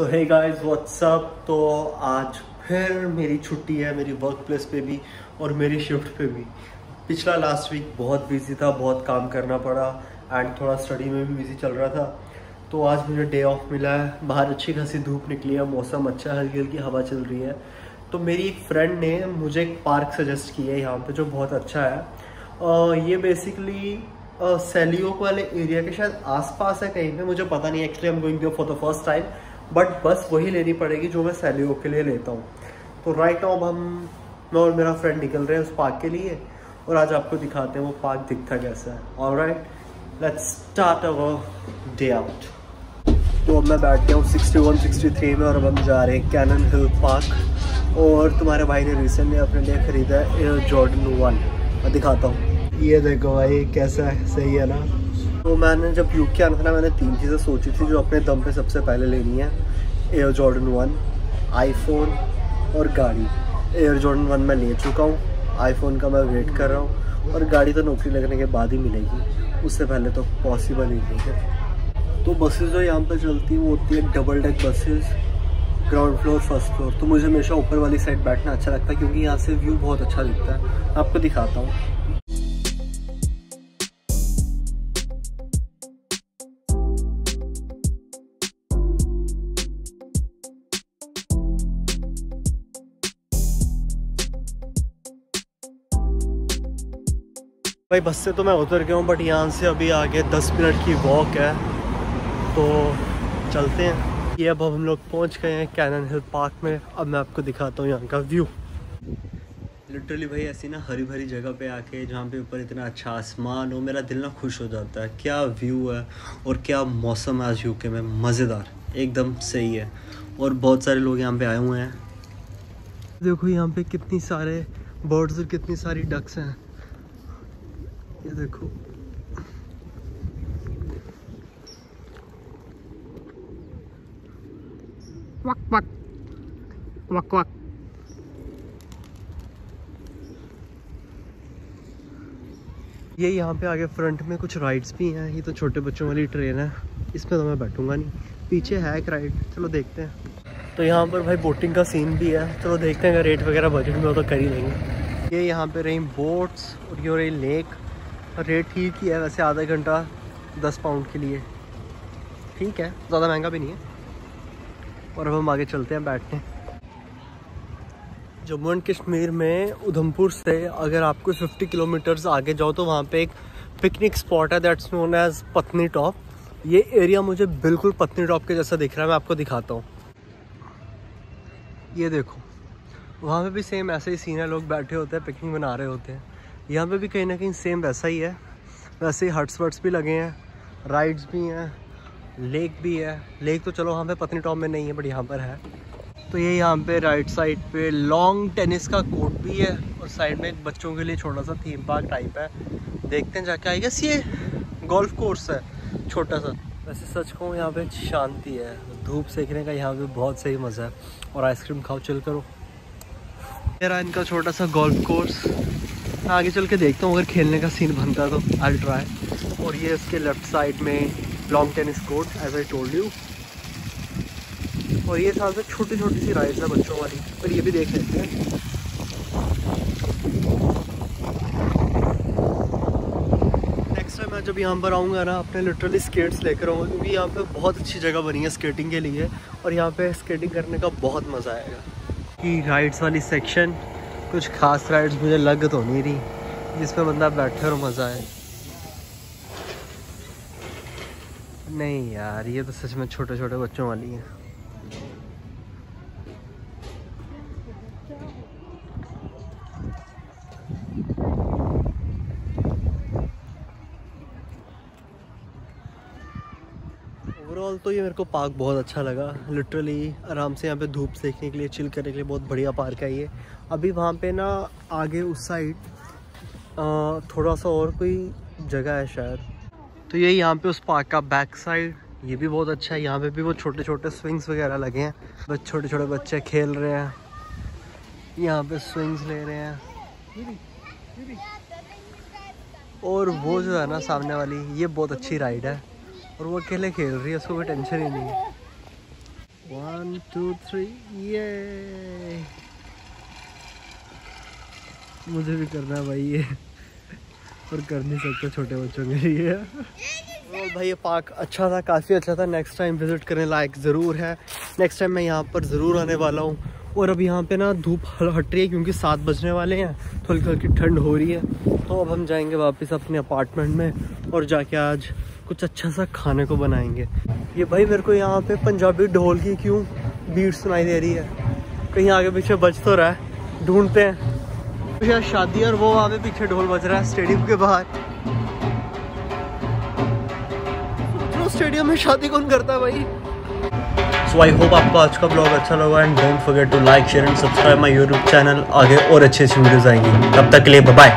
सो है guys what's up तो आज फिर मेरी छुट्टी है मेरी वर्क प्लेस पे भी और मेरी शिफ्ट पे भी। पिछला लास्ट वीक बहुत बिज़ी था बहुत काम करना पड़ा एंड थोड़ा स्टडी में भी बिज़ी चल रहा था। तो आज मुझे डे ऑफ़ मिला है। बाहर अच्छी खासी धूप निकली है मौसम अच्छा हल्की हल्की हवा चल रही है। तो मेरी एक फ्रेंड ने मुझे एक पार्क सजेस्ट किया है यहाँ पे जो बहुत अच्छा है। uh, ये बेसिकली सेलियोक वाले एरिया के शायद आसपास है कहीं पे मुझे पता नहीं actually I am going for the first time but बस वही लेनी पड़ेगी जो मैं सैलियो के लिए लेता हूँ। तो राइट नाउ हम, मैं और मेरा फ्रेंड निकल रहे हैं उस पार्क के लिए और आज आपको दिखाते हैं वो पार्क दिखता कैसा है। और right let's start our day out तो अब मैं बैठ गया हूँ सिक्सटी वन सिक्सटी थ्री में और अब हम जा रहे हैं कैनन हिल पार्क और तुम्हारे भाई ने रिसेंटली अपने लिए ख़रीदा है जॉर्डन वन मैं दिखाता हूँ। ये देखो भाई, कैसा है? सही है ना? तो मैंने जब यू के आना था ना, मैंने तीन चीज़ें सोची थी जो अपने दम पे सबसे पहले लेनी है। एयर जॉर्डन वन आईफोन और गाड़ी। एयर जॉर्डन वन मैं ले चुका हूँ। आईफोन का मैं वेट कर रहा हूँ। और गाड़ी तो नौकरी लगने के बाद ही मिलेगी। उससे पहले तो पॉसिबल ही नहीं है। तो बसेस जो यहाँ पर चलती है, वो होती है double deck buses ground floor first floor तो मुझे हमेशा ऊपर वाली साइड बैठना अच्छा लगता है, क्योंकि यहाँ से व्यू बहुत अच्छा दिखता है। आपको दिखाता हूँ। भाई, बस से तो मैं उतर गया हूँ बट यहाँ से अभी आगे दस मिनट की वॉक है। तो चलते हैं। ये अब हम लोग पहुँच गए हैं कैनन हिल पार्क में। अब मैं आपको दिखाता हूँ यहाँ का व्यू लिटरली भाई, ऐसी ना हरी भरी जगह पे आके, जहाँ पे ऊपर इतना अच्छा आसमान हो, मेरा दिल ना खुश हो जाता है। क्या व्यू है और क्या मौसम है आज यूके में। मज़ेदार। एकदम सही है। और बहुत सारे लोग यहाँ पे आए हुए हैं। देखो यहाँ पे कितनी सारे बर्ड्स और कितनी सारी डक्स हैं। ये देखो। वक वक। वक वक। ये यहाँ पे आगे फ्रंट में कुछ राइड्स भी हैं ये तो छोटे बच्चों वाली ट्रेन है। इसमें तो मैं बैठूँगा नहीं। पीछे है एक राइड चलो देखते हैं। तो यहाँ पर भाई बोटिंग का सीन भी है। चलो देखते हैं अगर रेट वगैरह बजट में हो तो कर ही लेंगे। ये यहाँ पे रही बोट्स और ये रही लेक रेट ठीक ही है वैसे आधा घंटा दस पाउंड के लिए। ठीक है, ज़्यादा महँगा भी नहीं है। और अब हम आगे चलते हैं बैठने। जम्मू एंड कश्मीर में उधमपुर से अगर आपको 50 किलोमीटर्स आगे जाओ तो वहाँ पे एक पिकनिक स्पॉट है that's known as Patnitop ये एरिया मुझे बिल्कुल पत्नी टॉप के जैसा दिख रहा है, मैं आपको दिखाता हूँ। ये देखो, वहाँ पे भी सेम ऐसे ही सीन है, लोग बैठे होते हैं पिकनिक बना रहे होते हैं। यहाँ पे भी कहीं ना कहीं सेम वैसा ही है। वैसे ही हट्स वट्स भी लगे हैं राइड्स भी हैं लेक भी है। लेक तो चलो वहाँ पे पत्नी टॉप में नहीं है बट यहाँ पर है। तो ये यहाँ पे राइट साइड पे लॉन्ग टेनिस का कोर्ट भी है और साइड में एक बच्चों के लिए छोटा सा थीम पार्क टाइप है। देखते हैं जाके आई गेस ये गोल्फ कोर्स है छोटा सा वैसे सच कहूँ, यहाँ पे शांति है। धूप सेकने का यहाँ पे बहुत सही मज़ा है। और आइसक्रीम खाओ चिल करो। मेरा इनका छोटा सा गोल्फ कोर्स मैं आगे चल के देखता हूँ, अगर खेलने का सीन बनता तो आई ट्राई और ये इसके लेफ़्ट साइड में lawn tennis court as I told you और ये साथ में छोटी छोटी सी राइड्स है बच्चों वाली, पर ये भी देख लेते हैं। नेक्स्ट टाइम मैं जब यहाँ पर आऊँगा ना, अपने लिटरली स्केट्स लेकर आऊँगा, क्योंकि यहाँ पे बहुत अच्छी जगह बनी है स्केटिंग के लिए, और यहाँ पे स्केटिंग करने का बहुत मज़ा आएगा। कि राइड्स वाली सेक्शन कुछ खास राइड्स मुझे लग तो नहीं रही, जिसमें बंदा बैठे और मज़ा आए। नहीं यार, ये तो सच में छोटे छोटे बच्चों वाली है। ओवरऑल तो ये मेरे को पार्क बहुत अच्छा लगा। लिटरली आराम से यहाँ पे धूप देखने के लिए चिल करने के लिए बहुत बढ़िया पार्क है ये। अभी वहाँ पे ना आगे उस साइड थोड़ा सा और कोई जगह है शायद। तो ये यहाँ पे उस पार्क का बैक साइड ये भी बहुत अच्छा है। यहाँ पे भी वो छोटे छोटे स्विंग्स वगैरह लगे हैं। बस छोटे छोटे बच्चे खेल रहे हैं। यहाँ पे स्विंग्स ले रहे हैं। और वो जो है ना सामने वाली, ये बहुत अच्छी राइड है। और वो अकेले खेल रही है, उसको कोई टेंशन ही नहीं है। वन टू थ्री ये मुझे भी करना है भाई ये। और कर नहीं सकते छोटे बच्चों के लिए। और भाई ये पार्क अच्छा था, काफ़ी अच्छा था। नेक्स्ट टाइम विज़िट करने लायक ज़रूर है। नेक्स्ट टाइम मैं यहाँ पर ज़रूर आने वाला हूँ। और अब यहाँ पे ना धूप हट रही है क्योंकि सात बजने वाले हैं। थोड़ी हल्की ठंड हो रही है। तो अब हम जाएँगे वापस अपने अपार्टमेंट में। और जाके आज कुछ अच्छा सा खाने को बनाएँगे। ये भाई मेरे को यहाँ पे पंजाबी ढोल की क्यों बीट सुनाई दे रही है? कहीं आगे पीछे बज तो रहा है। ढूंढते हैं। यार शादी और वो वहाँ पे पीछे ढोल बज रहा है स्टेडियम के बाहर। जो स्टेडियम में शादी कौन करता है भाई? सो आई होप आपको आज का ब्लॉग अच्छा लगा and don't forget to like share and subscribe my YouTube channel आगे और अच्छी अच्छी वीडियोस आएँगी। तब तक के लिए बाय